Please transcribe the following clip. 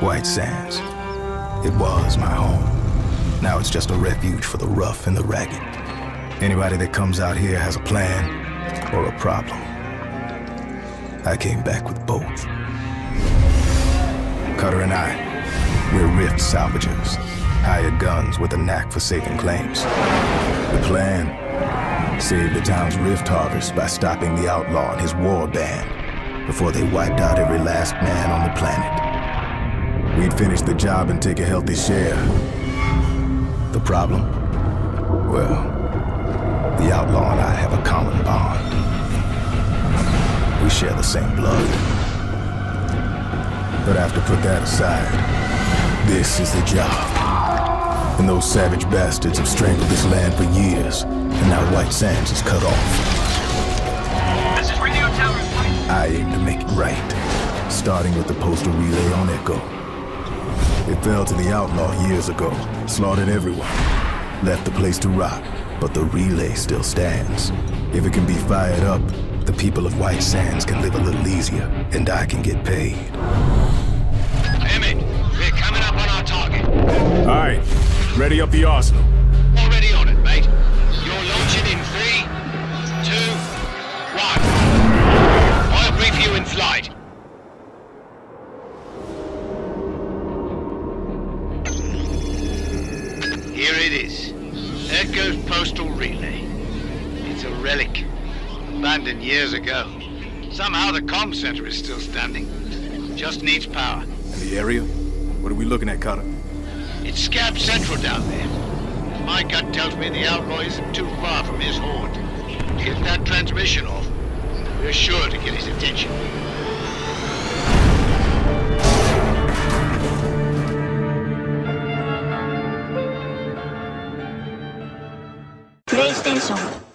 White Sands. It was my home. Now it's just a refuge for the rough and the ragged. Anybody that comes out here has a plan or a problem. I came back with both. Cutter and I, we're rift salvagers, hired guns with a knack for saving claims. The plan? Save the town's rift harvest by stopping the outlaw and his war band before they wiped out every last man on the planet. We'd finish the job and take a healthy share. The problem? Well, the outlaw and I have a common bond. We share the same blood. But after put that aside, this is the job. And those savage bastards have strangled this land for years, and now White Sands is cut off. This is Radio Tower. I aim to make it right, starting with the postal relay on Echo. It fell to the outlaw years ago, slaughtered everyone, left the place to rot, but the relay still stands. If it can be fired up, the people of White Sands can live a little easier, and I can get paid. Emmett, we're coming up on our target. All right, ready up the arsenal. Already on it, mate. You're launching in three, two, one. I'll brief you in flight. Here it is. Echo's postal relay. It's a relic. Abandoned years ago. Somehow the comm center is still standing. Just needs power. And the area? What are we looking at, Cutter? It's Scab Central down there. My gut tells me the outlaw isn't too far from his haunt. Get that transmission off. We're sure to get his attention. イステーション。